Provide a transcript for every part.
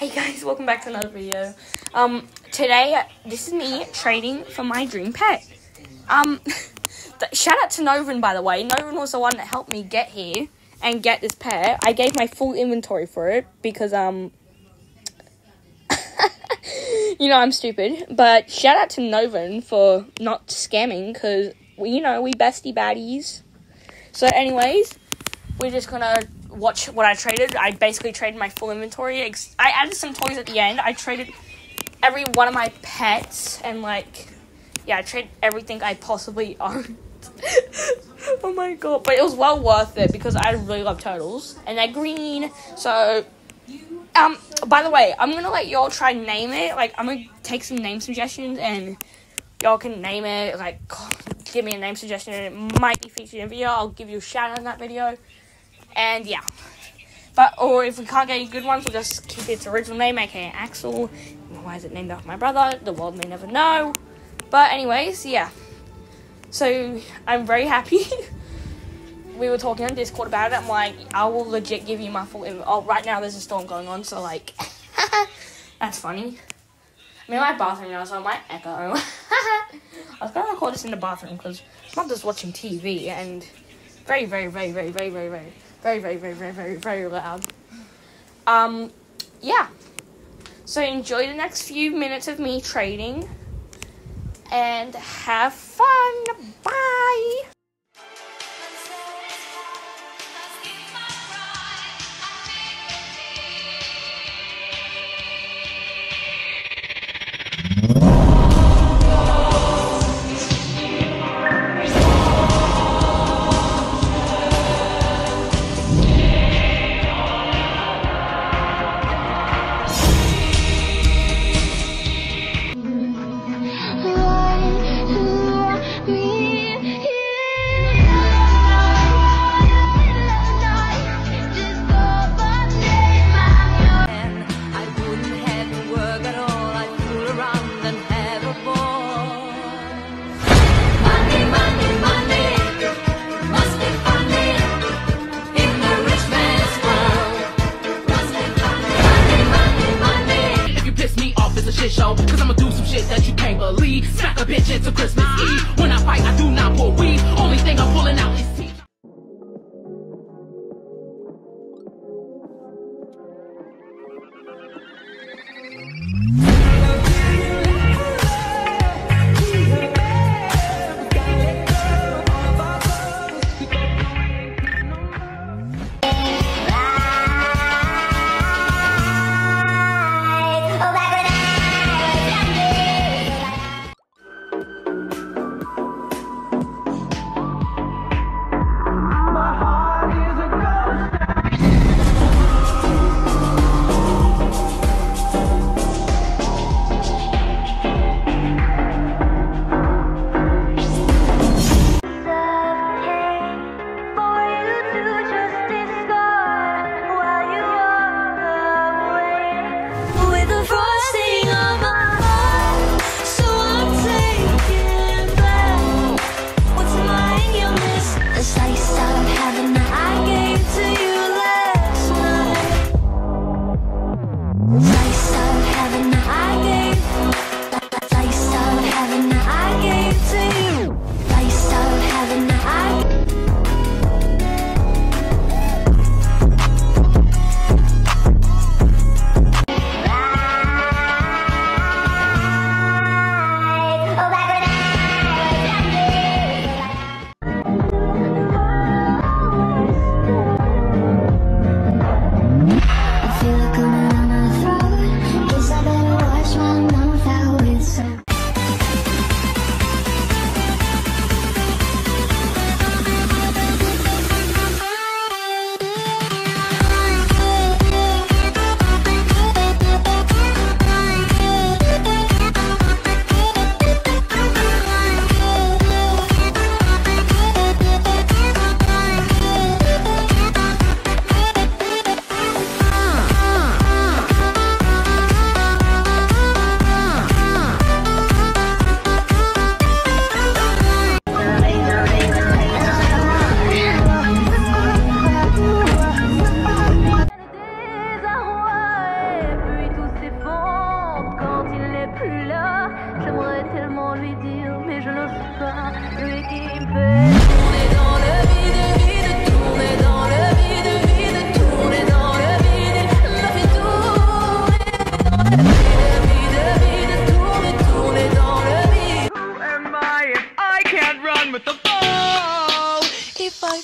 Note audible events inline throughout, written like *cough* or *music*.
Hey guys, welcome back to another video. Um, today, this is me trading for my dream pet. Um, *laughs* shout out to Novin, by the way. Novin was the one that helped me get here and get this pet. I gave my full inventory for it because, um, *laughs* you know, I'm stupid. But shout out to Novin for not scamming because, you know, we bestie baddies. So, anyways, we're just gonna watch what I traded. I basically traded my full inventory. I added some toys at the end. I traded every one of my pets and like, yeah, I traded everything I possibly owned. *laughs* oh my god! But it was well worth it because I really love turtles and they're green. So, um, by the way, I'm gonna let y'all try name it. Like, I'm gonna take some name suggestions and y'all can name it. Like, *sighs* give me a name suggestion and it might be featured in a video. I'll give you a shout out in that video. And yeah. But or if we can't get any good ones, we'll just keep its original name, aka Axel. Why is it named after my brother? The world may never know. But anyways, yeah. So I'm very happy. *laughs* we were talking on Discord about it. I'm like, I will legit give you my full. Im- oh, right now there's a storm going on, so like, *laughs* that's funny. I'm in my bathroom now, so I might echo. *laughs* I was gonna record this in the bathroom because I'm just watching TV and very, very, very, very, very, very, very very, very, very, very, very, very loud. Um, yeah. So enjoy the next few minutes of me trading and have fun. Bye. Some shit that you can't believe. Smack a bitch into Christmas Eve. When I fight, I do not pull weed. Only thing I'm pulling out is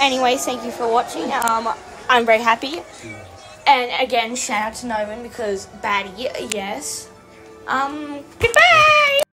Anyways, thank you for watching. Um, I'm very happy. And again, shout out to Noman because baddie, yes. Um, goodbye!